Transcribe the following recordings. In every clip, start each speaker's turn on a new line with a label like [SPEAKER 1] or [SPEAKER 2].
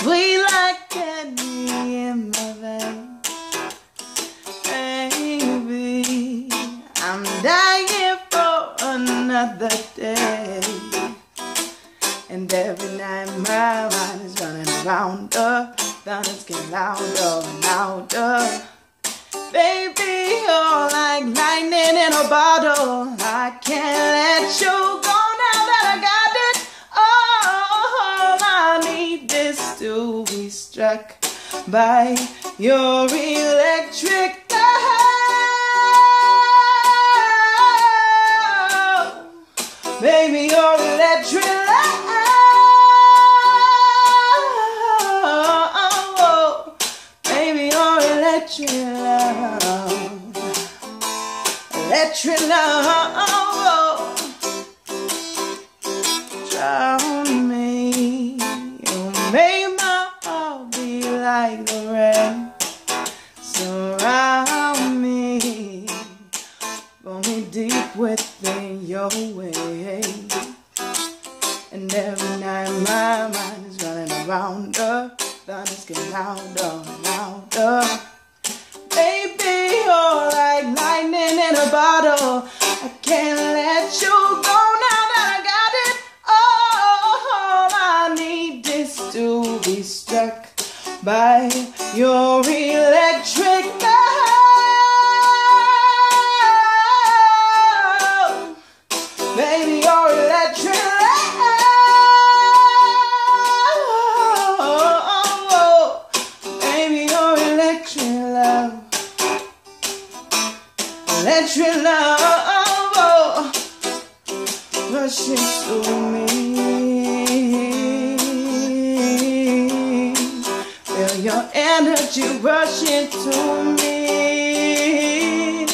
[SPEAKER 1] Sweet like candy in my veins Baby, I'm dying for another day. And every night my mind is running around the Thunders get louder and louder. Baby, you're like lightning in a bottle. I can't let you struck by your electric love. Baby, your electric love. Baby, your electric love. Electric love. Like the rain. Surround me. Pull me deep within your way. And every night my mind is running around the Thunders getting louder, louder. Baby, you're like lightning in a bottle. I can't let you go now that I got it. All I need is to be struck by your electric love. Baby, your electric love. Baby, your electric love. Electric love. Rushing through me. Your energy rushing to me.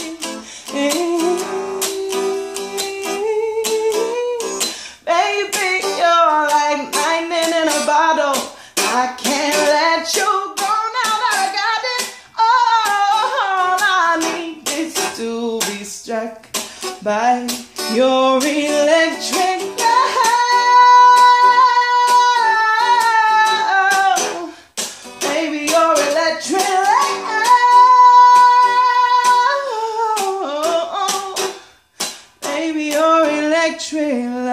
[SPEAKER 1] Baby, you're like lightning in a bottle. I can't let you go now that I got it. All I need is to be struck by your electric like